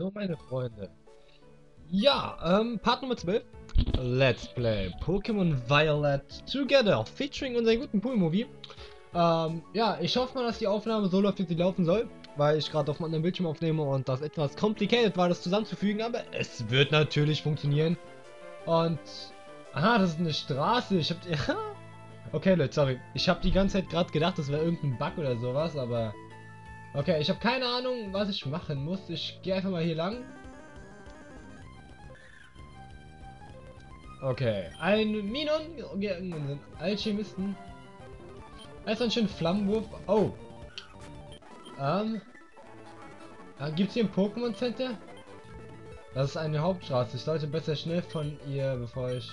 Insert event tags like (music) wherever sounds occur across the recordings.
So, meine Freunde. Ja, ähm, Part Nummer 12. Let's play Pokémon Violet Together, featuring unseren guten Pool-Movie. Ähm, ja, ich hoffe mal, dass die Aufnahme so läuft, wie sie laufen soll, weil ich gerade auf einem anderen Bildschirm aufnehme und das etwas complicated war, das zusammenzufügen, aber es wird natürlich funktionieren. Und, aha, das ist eine Straße, ich hab, ja, (laughs) okay Leute, sorry, ich habe die ganze Zeit gerade gedacht, das wäre irgendein Bug oder sowas, aber, okay, ich habe keine Ahnung, was ich machen muss, ich gehe einfach mal hier lang. Okay, ein Minon, ein Alchemisten. Da ist ein schöner Flammenwurf. Oh. Ähm. Ah, Gibt es hier ein Pokémon Center? Das ist eine Hauptstraße. Ich sollte besser schnell von ihr, bevor ich...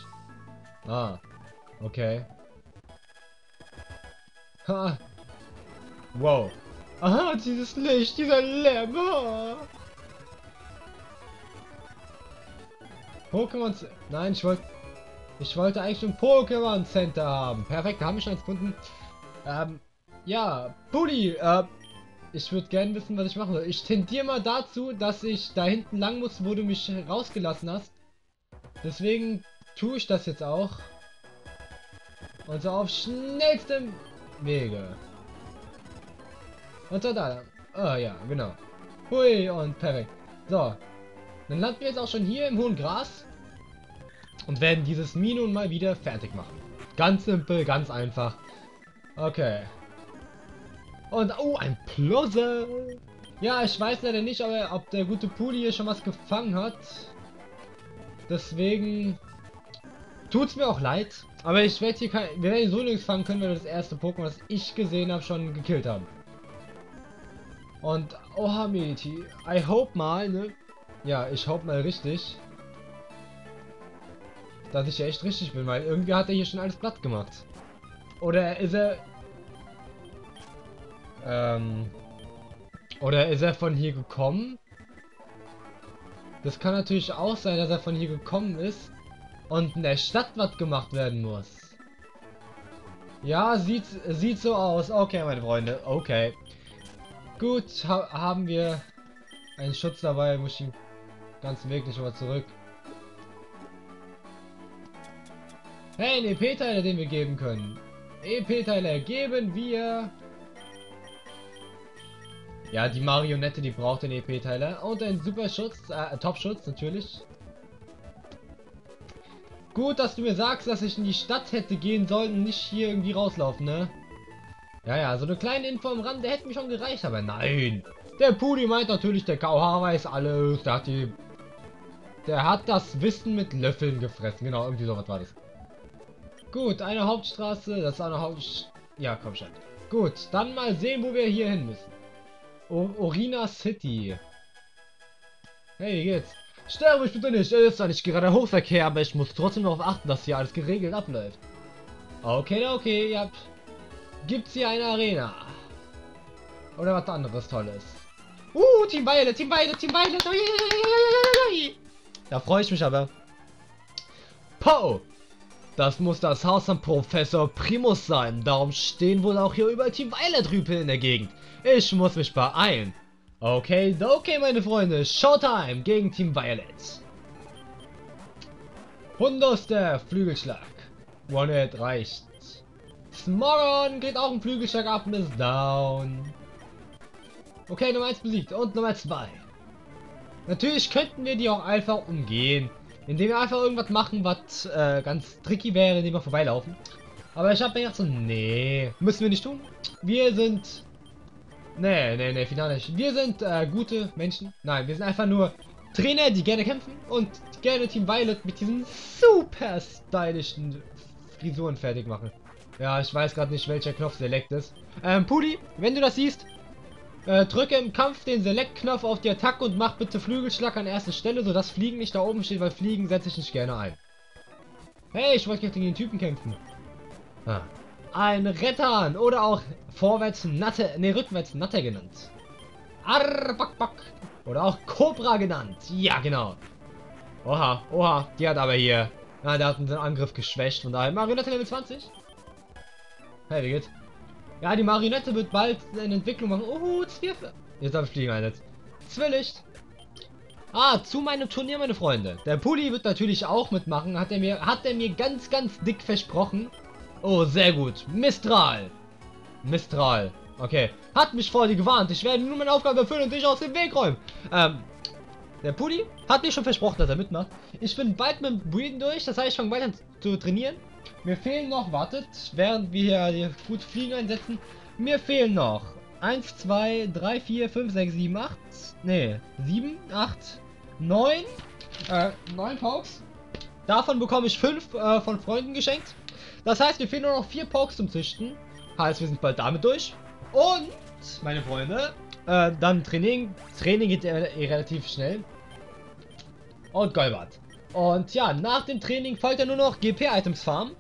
Ah. Okay. Ha. Wow. Aha, dieses Licht, dieser Lärm. Ah. Pokémon... Nein, ich wollte... Ich wollte eigentlich ein Pokémon Center haben. Perfekt, da haben wir schon eins gefunden. Ähm, ja, Bully, äh, ich würde gerne wissen, was ich machen soll. Ich tendiere mal dazu, dass ich da hinten lang muss, wo du mich rausgelassen hast. Deswegen tue ich das jetzt auch. Und so auf schnellstem Wege. Und so da. Oh ja, genau. Hui, und perfekt. So. Dann landen wir jetzt auch schon hier im hohen Gras und werden dieses Minun mal wieder fertig machen. Ganz simpel, ganz einfach. Okay. Und, oh, ein Plusse. Ja, ich weiß leider nicht, aber ob der gute Puli hier schon was gefangen hat. Deswegen tut's mir auch leid. Aber ich werde hier kein, wir werden so nichts fangen können, wenn wir das erste Pokémon, das ich gesehen habe, schon gekillt haben. Und, oha, Mediti, I hope mal, ne? Ja, ich hope mal richtig dass ich echt richtig bin, weil irgendwie hat er hier schon alles platt gemacht. Oder ist er... Ähm... Oder ist er von hier gekommen? Das kann natürlich auch sein, dass er von hier gekommen ist und in der Stadt was gemacht werden muss. Ja, sieht, sieht so aus. Okay, meine Freunde, okay. Gut, ha haben wir einen Schutz dabei, muss ich den ganzen Weg nicht mal zurück. Hey, ein EP-Teiler, den wir geben können. EP-Teiler geben wir... Ja, die Marionette, die braucht den EP-Teiler. Und ein Superschutz, äh, Top-Schutz natürlich. Gut, dass du mir sagst, dass ich in die Stadt hätte gehen sollen und nicht hier irgendwie rauslaufen, ne? Ja, ja, so eine kleine Info am Rand, der hätte mir schon gereicht, aber nein. Der Pudi meint natürlich, der KH weiß alles, der hat die... Der hat das Wissen mit Löffeln gefressen, genau, irgendwie sowas war das. Gut, eine Hauptstraße, das ist eine Haupt... Ja, komm schon. Gut, dann mal sehen, wo wir hier hin müssen. O Orina City. Hey, wie geht's? Sterbe ich bitte nicht, ist zwar nicht gerade Hochverkehr, aber ich muss trotzdem darauf achten, dass hier alles geregelt abläuft. Okay, okay, ja. Gibt's hier eine Arena? Oder was anderes Tolles? Uh, Team Violet, Team Violet, Team Violet. Da freue ich mich aber. Po! Das muss das Haus von Professor Primus sein. Darum stehen wohl auch hier überall Team Violet-Rüpel in der Gegend. Ich muss mich beeilen. Okay, okay, meine Freunde. Showtime gegen Team Violet. Hundertster Flügelschlag. One-Hit reicht. Smogon geht auch ein Flügelschlag ab und ist down. Okay, Nummer 1 besiegt. Und Nummer 2. Natürlich könnten wir die auch einfach umgehen. Indem wir einfach irgendwas machen, was äh, ganz tricky wäre, indem wir vorbeilaufen. Aber ich habe mir gedacht so, nee, müssen wir nicht tun. Wir sind... Nee, nee, nee, final nicht. Wir sind äh, gute Menschen. Nein, wir sind einfach nur Trainer, die gerne kämpfen und gerne Team Violet mit diesen super stylischen Frisuren fertig machen. Ja, ich weiß gerade nicht, welcher Knopf Select ist. Ähm, Pudi, wenn du das siehst, äh, drücke im Kampf den Select-Knopf auf die Attacke und mach bitte Flügelschlag an erster Stelle, sodass Fliegen nicht da oben steht, weil Fliegen setze ich nicht gerne ein. Hey, ich wollte gegen den Typen kämpfen. Ah. Ein Rettern oder auch vorwärts Natte, ne rückwärts Natte genannt. Arbakbak oder auch Cobra genannt. Ja, genau. Oha, oha, die hat aber hier, na, der hat den Angriff geschwächt, von daher Marionette Level 20. Hey, wie geht's? Ja, die Marionette wird bald eine Entwicklung machen. Oh, Zwirfe. Jetzt habe ich Fliegen einsetzt. Zwillicht. Ah, zu meinem Turnier, meine Freunde. Der Pulli wird natürlich auch mitmachen. Hat er mir, hat er mir ganz, ganz dick versprochen. Oh, sehr gut. Mistral. Mistral. Okay. Hat mich vor dir gewarnt. Ich werde nur meine Aufgabe erfüllen und dich aus dem Weg räumen. Ähm, der Pulli hat mir schon versprochen, dass er mitmacht. Ich bin bald mit dem Breeden durch. Das heißt, ich fange weiter zu trainieren. Mir fehlen noch, wartet, während wir hier gut Fliegen einsetzen. Mir fehlen noch 1, 2, 3, 4, 5, 6, 7, 8. Nee, 7, 8, 9. Äh, 9 Pokes. Davon bekomme ich 5 äh, von Freunden geschenkt. Das heißt, mir fehlen nur noch 4 Pokes zum Züchten. Heißt, wir sind bald damit durch. Und, meine Freunde, äh, dann Training. Training geht äh, relativ schnell. Und Golbart. Und ja, nach dem Training folgt ja nur noch GP-Items farmen.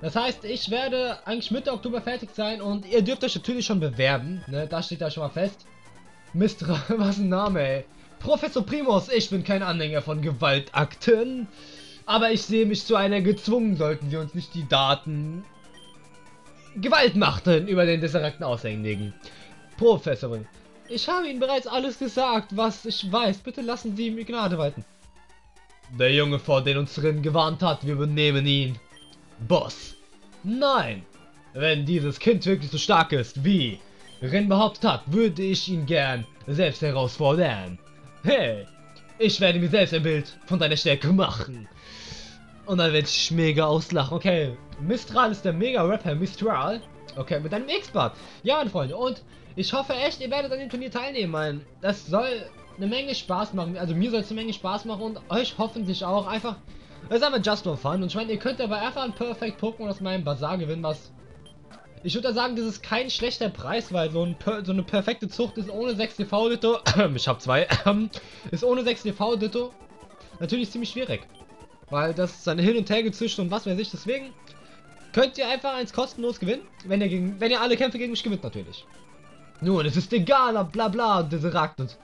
Das heißt, ich werde eigentlich Mitte Oktober fertig sein und ihr dürft euch natürlich schon bewerben. Ne? Das steht da schon mal fest. Mistra, (laughs) was ein Name, ey. Professor Primus, ich bin kein Anhänger von Gewaltakten. Aber ich sehe mich zu einer gezwungen, sollten sie uns nicht die Daten Gewaltmachten über den Disserakten aushändigen. Professor, ich habe Ihnen bereits alles gesagt, was ich weiß. Bitte lassen Sie mir Gnade walten. Der Junge, vor den uns drin gewarnt hat, wir übernehmen ihn. Boss. Nein. Wenn dieses Kind wirklich so stark ist, wie Rin behauptet hat, würde ich ihn gern selbst herausfordern. Hey, ich werde mir selbst ein Bild von deiner Stärke machen. Und dann werde ich mega auslachen. Okay, Mistral ist der Mega-Rapper Mistral. Okay, mit einem X-Bart. Ja, meine Freunde. Und ich hoffe echt, ihr werdet an dem Turnier teilnehmen, Mann. Das soll eine Menge Spaß machen. Also mir soll es eine Menge Spaß machen und euch hoffentlich auch. Einfach, es ist einfach just for fun. Und ich meine, ihr könnt aber einfach ein Perfect Pokémon aus meinem Bazar gewinnen, was... Ich würde sagen, das ist kein schlechter Preis, weil so, ein so eine perfekte Zucht ist ohne 6 dv ditto (coughs) ich habe zwei, (coughs) ist ohne 6 dv ditto natürlich ziemlich schwierig. Weil das seine Hin- und Hergezüchte und was weiß ich, deswegen könnt ihr einfach eins kostenlos gewinnen, wenn ihr gegen, wenn ihr alle Kämpfe gegen mich gewinnt natürlich. Nun, es ist egal, bla bla, diese Rakt und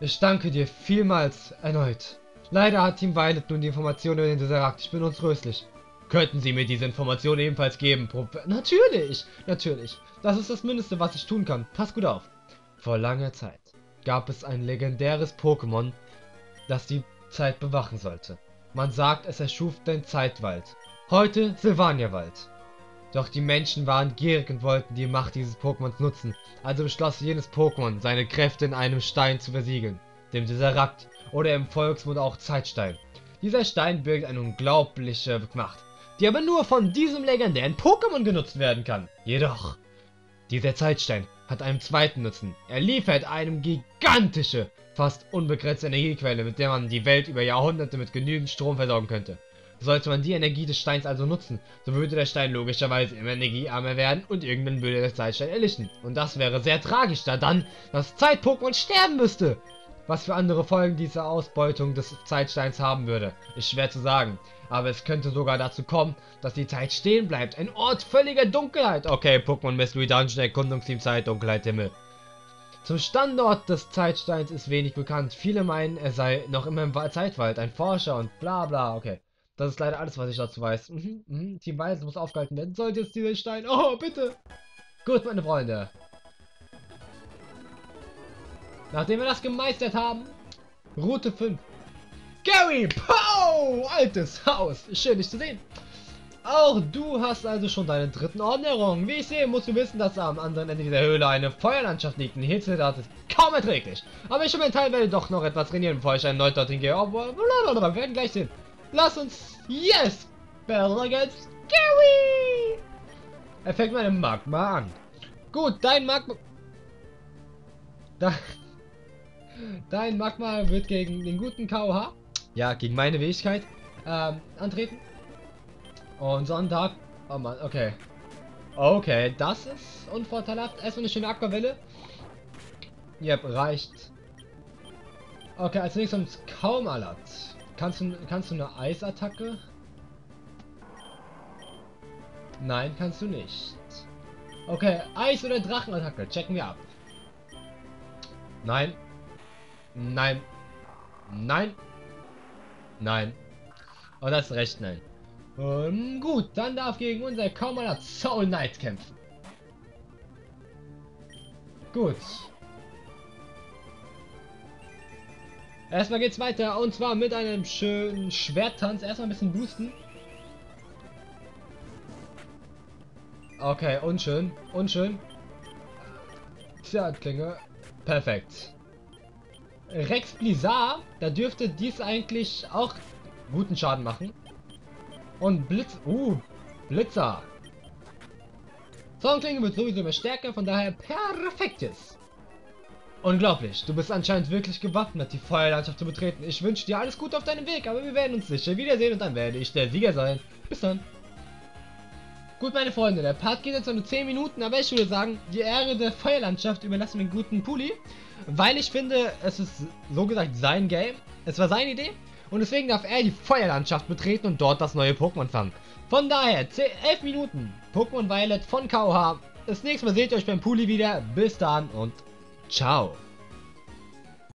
ich danke dir vielmals erneut. Leider hat Team Violet nun die Informationen über den Desserakt. Ich bin untröstlich. Könnten Sie mir diese Information ebenfalls geben? Pro natürlich, natürlich. Das ist das Mindeste, was ich tun kann. Pass gut auf. Vor langer Zeit gab es ein legendäres Pokémon, das die Zeit bewachen sollte. Man sagt, es erschuf den Zeitwald. Heute Silvaniawald. Doch die Menschen waren gierig und wollten die Macht dieses Pokémons nutzen, also beschloss jenes Pokémon, seine Kräfte in einem Stein zu versiegeln, dem Desserakt oder im Volksmund auch Zeitstein. Dieser Stein birgt eine unglaubliche Macht, die aber nur von diesem legendären Pokémon genutzt werden kann. Jedoch, dieser Zeitstein hat einen zweiten Nutzen. Er liefert einem gigantische, fast unbegrenzte Energiequelle, mit der man die Welt über Jahrhunderte mit genügend Strom versorgen könnte. Sollte man die Energie des Steins also nutzen, so würde der Stein logischerweise immer energiearmer werden und irgendwann würde der Zeitstein erlichen. Und das wäre sehr tragisch, da dann das Zeit-Pokémon sterben müsste. Was für andere Folgen diese Ausbeutung des Zeitsteins haben würde, ist schwer zu sagen. Aber es könnte sogar dazu kommen, dass die Zeit stehen bleibt. Ein Ort völliger Dunkelheit. Okay, Pokémon Mystery Dungeon, Erkundungsteam Zeit, Dunkelheit, Himmel. Zum Standort des Zeitsteins ist wenig bekannt. Viele meinen, er sei noch immer im Zeitwald, ein Forscher und bla bla. Okay. Das ist leider alles, was ich dazu weiß. Mhm, mhm. Team Weiß muss aufgehalten werden. Sollte jetzt dieser Stein. Oh, bitte. Gut, meine Freunde. Nachdem wir das gemeistert haben, Route 5. Gary, pow! Altes Haus. Schön, dich zu sehen. Auch du hast also schon deinen dritten Orden errungen. Wie ich sehe, musst du wissen, dass am anderen Ende dieser Höhle eine Feuerlandschaft liegt. Die Hitze das ist kaum erträglich. Aber ich für meinen Teil werde doch noch etwas trainieren, bevor ich erneut dorthin gehe. Obwohl, wir werden gleich sehen. Lass uns... Yes! Battle against Gary! Er fängt meine Magma an. Gut, dein Magma... Da... Dein Magma wird gegen den guten KOH, ja, gegen meine Fähigkeit, ähm, antreten. Und Sonntag... Oh Mann, okay. Okay, das ist unvorteilhaft. Erstmal eine schöne Aquavelle. Yep, reicht. Okay, als nächstes kaum Alat. Kannst du, kannst du eine Eisattacke? Nein, kannst du nicht. Okay, Eis- oder Drachenattacke. Checken wir ab. Nein. Nein. Nein. Nein. Oh, das ist recht, nein. Um, gut, dann darf gegen unser Kaumaler Soul Knight kämpfen. Gut. Erstmal geht's weiter und zwar mit einem schönen Schwerttanz. Erstmal ein bisschen boosten. Okay, unschön, unschön. Klinge. Perfekt. Rex Blizzard, da dürfte dies eigentlich auch guten Schaden machen. Und Blitz... Uh, Blitzer. Zornklinge wird sowieso immer stärker, von daher perfektes. Unglaublich, du bist anscheinend wirklich gewappnet, die Feuerlandschaft zu betreten. Ich wünsche dir alles Gute auf deinem Weg, aber wir werden uns sicher wiedersehen und dann werde ich der Sieger sein. Bis dann. Gut, meine Freunde, der Part geht jetzt nur 10 Minuten, aber ich würde sagen, die Ehre der Feuerlandschaft überlassen wir guten Puli. Weil ich finde, es ist so gesagt sein Game. Es war seine Idee. Und deswegen darf er die Feuerlandschaft betreten und dort das neue Pokémon fangen. Von daher, 10, 11 Minuten. Pokémon Violet von KOH. Das nächste Mal seht ihr euch beim Puli wieder. Bis dann und ciao.